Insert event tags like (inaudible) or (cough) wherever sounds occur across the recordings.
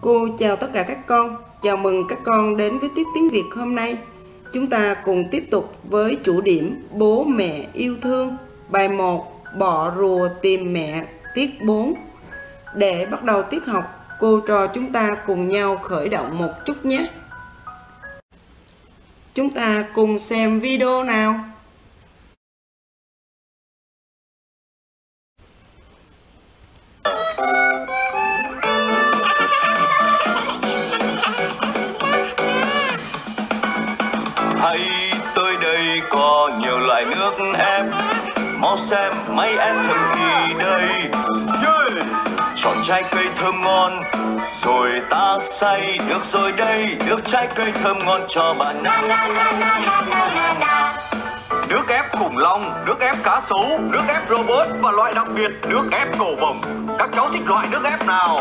Cô chào tất cả các con, chào mừng các con đến với tiết tiếng Việt hôm nay. Chúng ta cùng tiếp tục với chủ điểm Bố mẹ yêu thương, bài 1 Bọ rùa tìm mẹ, tiết 4. Để bắt đầu tiết học, cô trò chúng ta cùng nhau khởi động một chút nhé. Chúng ta cùng xem video nào. loại nước em mau xem mấy em thầm thì đây. Chọn trái cây thơm ngon, rồi ta say được rồi đây. Nước trái cây thơm ngon cho bạn nước ép khủng long, nước ép cá sấu, nước ép robot và loại đặc biệt, nước ép cầu vồng. Các cháu thích loại nước ép nào?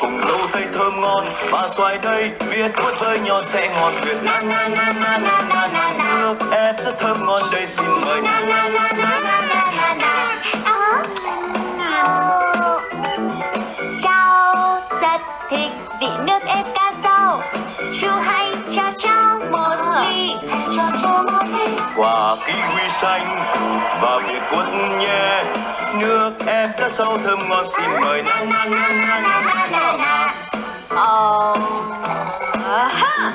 Cùng dâu tây thơm ngon và xoài đây viết quất với nhau sẽ ngon tuyệt na na na na na na na na nước ép rất thơm ngon đây xin mời na na na na na na na na Ờ, cháu rất thích vị nước ép cá sấu chú hãy cho cháu một ly hãy cho cháu quả kiwi xanh và việt quất nhé nước ép cá sấu thơm ngon xin mời na na na na na na na na Ờ, ha.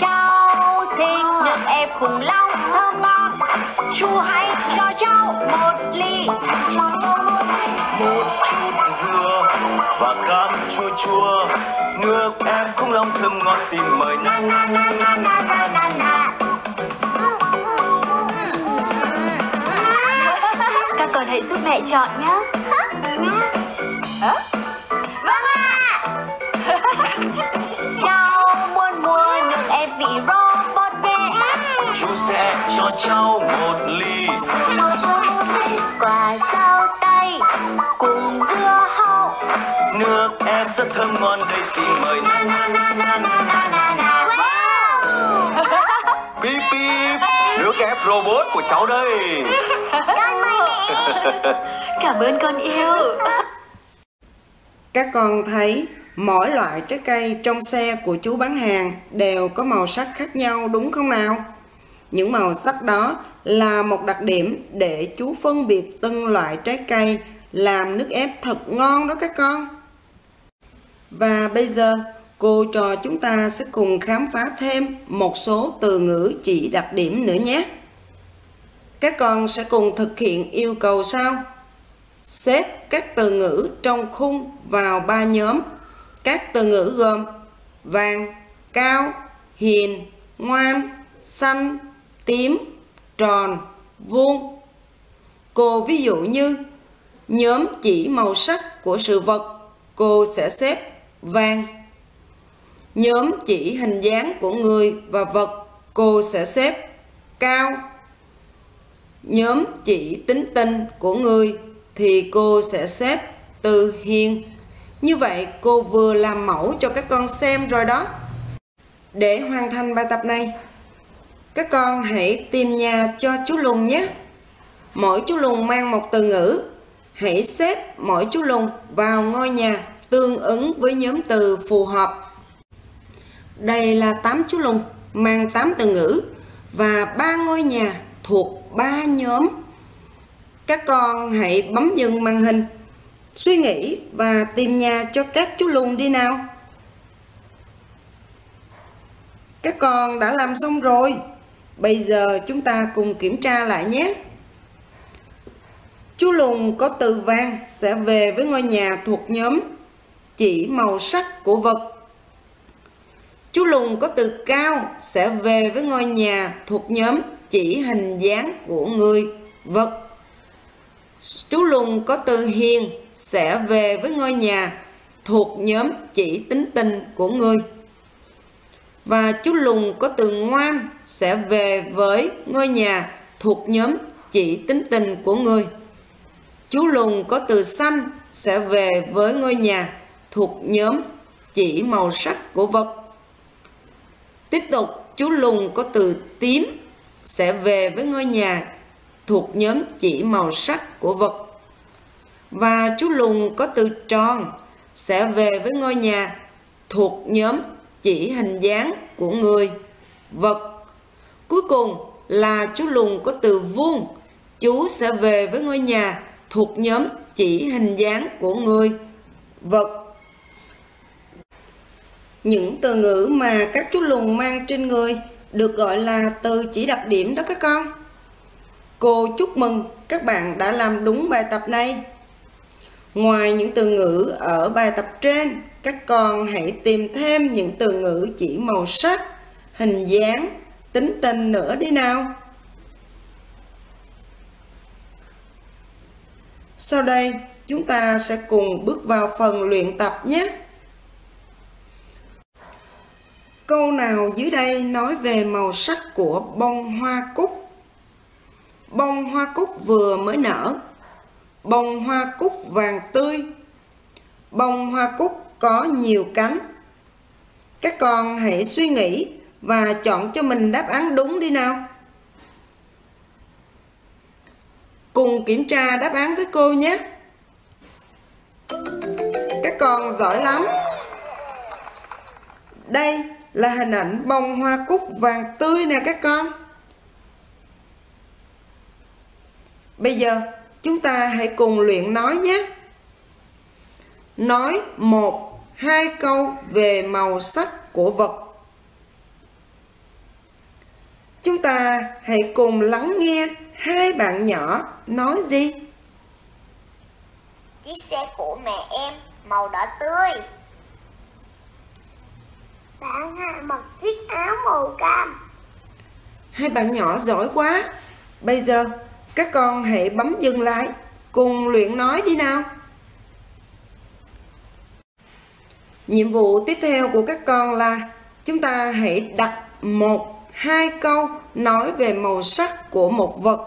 Cháu thích nước ép khủng long thơm ngon Chú hãy cho cháu một ly cháu một chút dưa và cam chua chua nước ép khủng long thơm ngon xin mời na na na na na na na na còn hãy giúp mẹ chọn nhé. Vâng ạ. Cháu muốn mua nước em vị robot bé. Chú sẽ cho cháu một ly. Quả rau tay cùng dưa hấu. Nước em rất thơm ngon đây xin mời. Na na na na na. Nước ép robot của cháu đây Con mời mẹ (laughs) Cảm ơn con yêu. Các con thấy mỗi loại trái cây trong xe của chú bán hàng đều có màu sắc khác nhau đúng không nào? Những màu sắc đó là một đặc điểm để chú phân biệt từng loại trái cây làm nước ép thật ngon đó các con. Và bây giờ cô trò chúng ta sẽ cùng khám phá thêm một số từ ngữ chỉ đặc điểm nữa nhé. Các con sẽ cùng thực hiện yêu cầu sau xếp các từ ngữ trong khung vào ba nhóm. Các từ ngữ gồm vàng, cao, hiền, ngoan, xanh, tím, tròn, vuông. Cô ví dụ như nhóm chỉ màu sắc của sự vật, cô sẽ xếp vàng. Nhóm chỉ hình dáng của người và vật, cô sẽ xếp cao. Nhóm chỉ tính tình của người thì cô sẽ xếp từ hiền. Như vậy cô vừa làm mẫu cho các con xem rồi đó. Để hoàn thành bài tập này, các con hãy tìm nhà cho chú Lùng nhé. Mỗi chú Lùng mang một từ ngữ. Hãy xếp mỗi chú Lùng vào ngôi nhà tương ứng với nhóm từ phù hợp. Đây là 8 chú Lùng mang 8 từ ngữ và ba ngôi nhà thuộc ba nhóm các con hãy bấm dừng màn hình, suy nghĩ và tìm nhà cho các chú lùn đi nào. Các con đã làm xong rồi. Bây giờ chúng ta cùng kiểm tra lại nhé. Chú lùn có từ vàng sẽ về với ngôi nhà thuộc nhóm chỉ màu sắc của vật. Chú lùn có từ cao sẽ về với ngôi nhà thuộc nhóm chỉ hình dáng của người, vật Chú lùn có từ hiền sẽ về với ngôi nhà thuộc nhóm chỉ tính tình của người. Và chú lùn có từ ngoan sẽ về với ngôi nhà thuộc nhóm chỉ tính tình của người. chú lùn có từ xanh sẽ về với ngôi nhà thuộc nhóm chỉ màu sắc của vật. Tiếp tục, chú lùn có từ tím sẽ về với ngôi nhà thuộc nhóm chỉ màu sắc của vật. Và chú lùn có từ tròn sẽ về với ngôi nhà thuộc nhóm chỉ hình dáng của người, vật. Cuối cùng là chú lùn có từ vuông, chú sẽ về với ngôi nhà thuộc nhóm chỉ hình dáng của người, vật. Những từ ngữ mà các chú lùn mang trên người được gọi là từ chỉ đặc điểm đó các con. Cô chúc mừng các bạn đã làm đúng bài tập này. Ngoài những từ ngữ ở bài tập trên, các con hãy tìm thêm những từ ngữ chỉ màu sắc, hình dáng, tính tình nữa đi nào. Sau đây, chúng ta sẽ cùng bước vào phần luyện tập nhé. Câu nào dưới đây nói về màu sắc của bông hoa cúc? Bông hoa cúc vừa mới nở, bông hoa cúc vàng tươi, bông hoa cúc có nhiều cánh. Các con hãy suy nghĩ và chọn cho mình đáp án đúng đi nào. Cùng kiểm tra đáp án với cô nhé. Các con giỏi lắm. Đây là hình ảnh bông hoa cúc vàng tươi nè các con. Bây giờ chúng ta hãy cùng luyện nói nhé. Nói một, hai câu về màu sắc của vật. Chúng ta hãy cùng lắng nghe hai bạn nhỏ nói gì. Chiếc xe của mẹ em màu đỏ tươi. Bạn Hà mặc chiếc áo màu cam. Hai bạn nhỏ giỏi quá. Bây giờ các con hãy bấm dừng lại, cùng luyện nói đi nào. Nhiệm vụ tiếp theo của các con là chúng ta hãy đặt một, hai câu nói về màu sắc của một vật.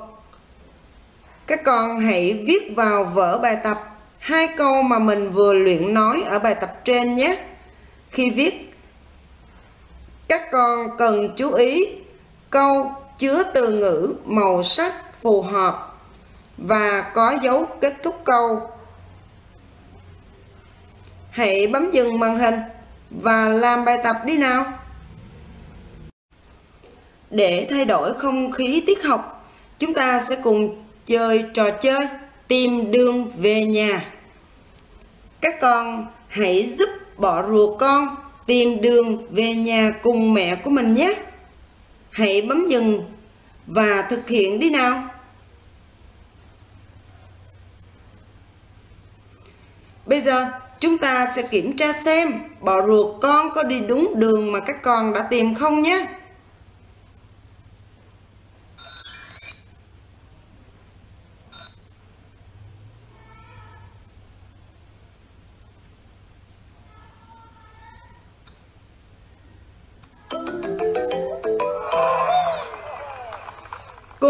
Các con hãy viết vào vở bài tập hai câu mà mình vừa luyện nói ở bài tập trên nhé. Khi viết các con cần chú ý câu chứa từ ngữ màu sắc phù hợp và có dấu kết thúc câu. Hãy bấm dừng màn hình và làm bài tập đi nào. Để thay đổi không khí tiết học, chúng ta sẽ cùng chơi trò chơi tìm đường về nhà. Các con hãy giúp bỏ rùa con tìm đường về nhà cùng mẹ của mình nhé. Hãy bấm dừng và thực hiện đi nào. Bây giờ, chúng ta sẽ kiểm tra xem bò ruột con có đi đúng đường mà các con đã tìm không nhé.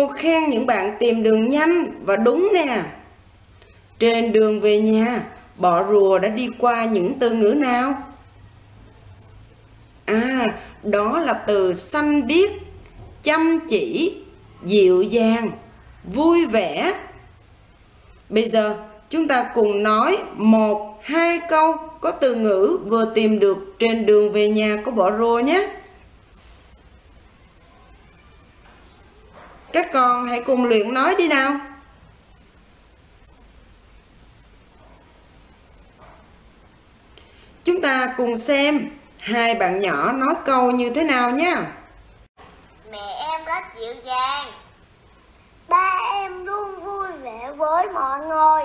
Cô khen những bạn tìm đường nhanh và đúng nè. Trên đường về nhà, bọ rùa đã đi qua những từ ngữ nào? À, đó là từ xanh biếc, chăm chỉ, dịu dàng, vui vẻ. Bây giờ chúng ta cùng nói một, hai câu có từ ngữ vừa tìm được trên đường về nhà của bọ rùa nhé. Các con hãy cùng luyện nói đi nào. Chúng ta cùng xem hai bạn nhỏ nói câu như thế nào nhé. Mẹ em rất dịu dàng. Ba em luôn vui vẻ với mọi người.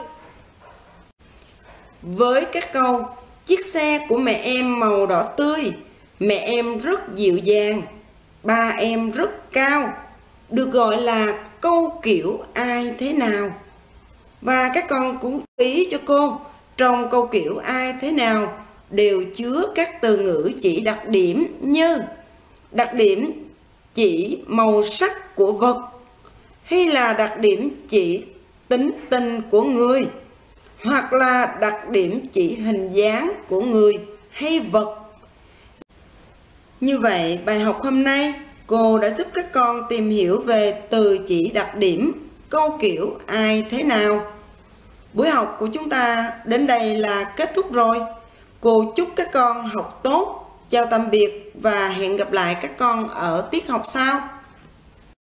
Với các câu Chiếc xe của mẹ em màu đỏ tươi Mẹ em rất dịu dàng Ba em rất cao được gọi là câu kiểu ai thế nào. Và các con cũng ý cho cô, trong câu kiểu ai thế nào đều chứa các từ ngữ chỉ đặc điểm như đặc điểm chỉ màu sắc của vật hay là đặc điểm chỉ tính tình của người hoặc là đặc điểm chỉ hình dáng của người hay vật. Như vậy, bài học hôm nay cô đã giúp các con tìm hiểu về từ chỉ đặc điểm, câu kiểu ai thế nào. Buổi học của chúng ta đến đây là kết thúc rồi. Cô chúc các con học tốt. Chào tạm biệt và hẹn gặp lại các con ở tiết học sau.